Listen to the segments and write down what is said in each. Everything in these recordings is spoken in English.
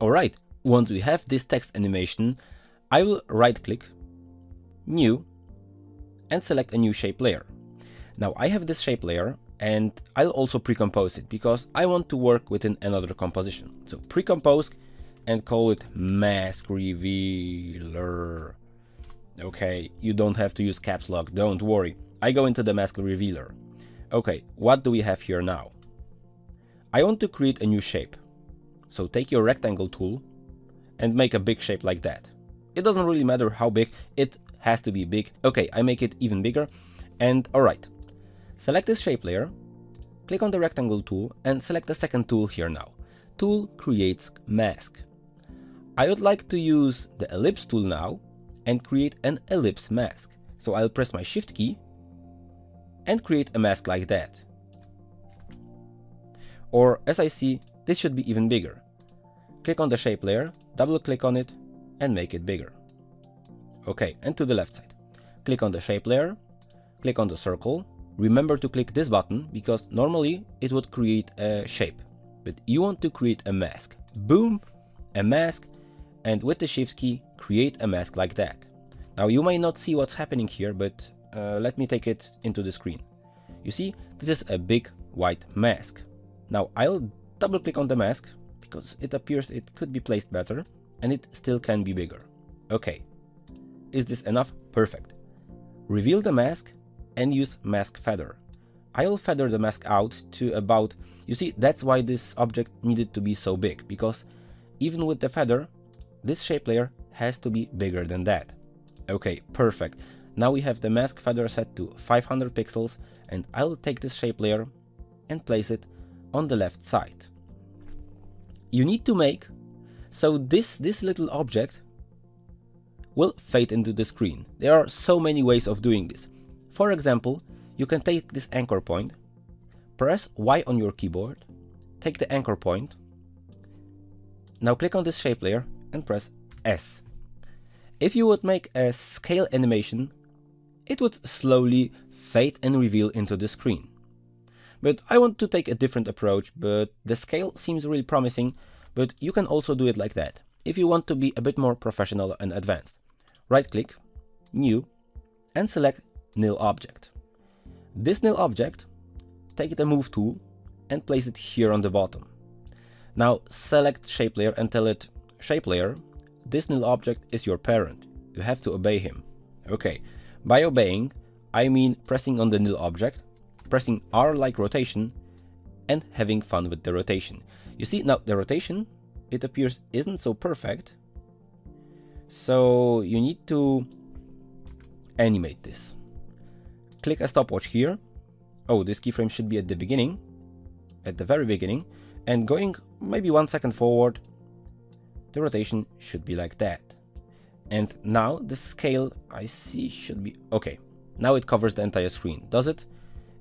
Alright, once we have this text animation, I will right click, new, and select a new shape layer. Now I have this shape layer and I'll also pre-compose it because I want to work within another composition. So pre-compose and call it mask revealer. Okay, you don't have to use caps lock, don't worry. I go into the mask revealer. Okay, what do we have here now? I want to create a new shape. So take your rectangle tool and make a big shape like that. It doesn't really matter how big, it has to be big. Okay, I make it even bigger. And alright, select this shape layer, click on the rectangle tool and select the second tool here now. Tool creates mask. I would like to use the ellipse tool now and create an ellipse mask. So I'll press my shift key and create a mask like that. Or as I see, this should be even bigger. Click on the shape layer, double click on it and make it bigger. Okay, and to the left side. Click on the shape layer, click on the circle. Remember to click this button because normally it would create a shape, but you want to create a mask. Boom, a mask, and with the shift key, create a mask like that. Now you may not see what's happening here, but uh, let me take it into the screen. You see, this is a big white mask. Now I'll double click on the mask because it appears it could be placed better and it still can be bigger. Okay, is this enough? Perfect. Reveal the mask and use mask feather. I'll feather the mask out to about, you see, that's why this object needed to be so big, because even with the feather, this shape layer has to be bigger than that. Okay, perfect. Now we have the mask feather set to 500 pixels and I'll take this shape layer and place it on the left side. You need to make so this, this little object will fade into the screen. There are so many ways of doing this. For example, you can take this anchor point, press Y on your keyboard, take the anchor point, now click on this shape layer and press S. If you would make a scale animation, it would slowly fade and reveal into the screen. But I want to take a different approach, but the scale seems really promising, but you can also do it like that, if you want to be a bit more professional and advanced. Right click, New, and select Null Object. This null object, take the Move tool and place it here on the bottom. Now select Shape Layer and tell it, Shape Layer, this null object is your parent. You have to obey him. Okay, by obeying, I mean pressing on the null object, pressing R like rotation, and having fun with the rotation. You see, now the rotation, it appears isn't so perfect, so you need to animate this. Click a stopwatch here. Oh, this keyframe should be at the beginning, at the very beginning, and going maybe one second forward, the rotation should be like that. And now the scale I see should be okay. Now it covers the entire screen, does it?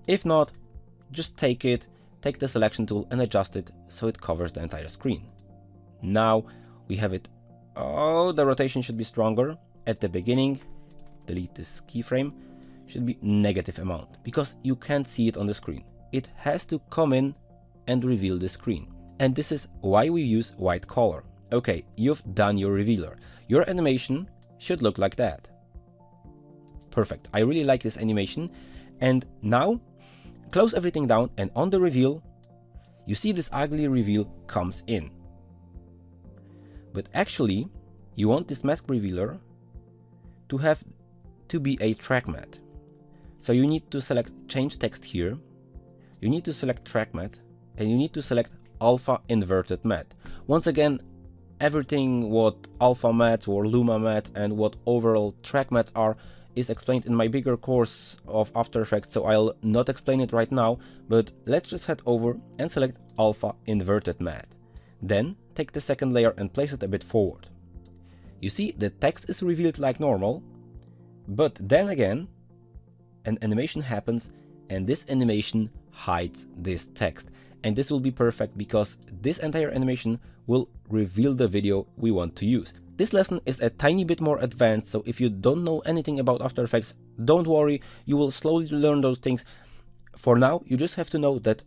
If not, just take it, take the selection tool and adjust it so it covers the entire screen. Now we have it Oh, the rotation should be stronger. At the beginning, delete this keyframe, should be negative amount because you can't see it on the screen. It has to come in and reveal the screen. And this is why we use white color. Okay, you've done your revealer. Your animation should look like that. Perfect. I really like this animation. And now, close everything down and on the reveal, you see this ugly reveal comes in. But actually, you want this mask revealer to have to be a track matte. So you need to select change text here. You need to select track matte, and you need to select alpha inverted matte. Once again, everything what alpha matte or luma matte and what overall track mattes are is explained in my bigger course of After Effects, so I'll not explain it right now, but let's just head over and select alpha inverted matte. Then take the second layer and place it a bit forward. You see, the text is revealed like normal, but then again, an animation happens and this animation hides this text. And this will be perfect because this entire animation will reveal the video we want to use. This lesson is a tiny bit more advanced, so if you don't know anything about After Effects, don't worry, you will slowly learn those things. For now, you just have to know that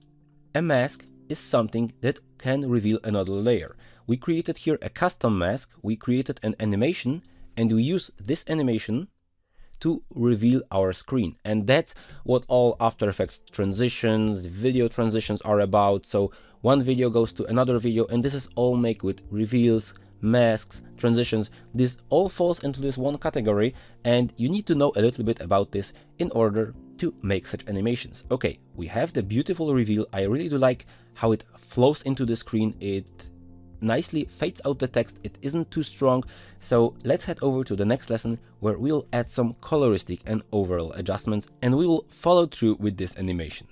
a mask is something that can reveal another layer. we created here a custom mask, we created an animation, and we use this animation to reveal our screen. And that's what all After Effects transitions, video transitions are about. So one video goes to another video, and this is all made with reveals, masks, transitions. This all falls into this one category, and you need to know a little bit about this in order to make such animations. Okay, we have the beautiful reveal. I really do like how it flows into the screen. It nicely fades out the text, it isn't too strong, so let's head over to the next lesson where we'll add some coloristic and overall adjustments and we will follow through with this animation.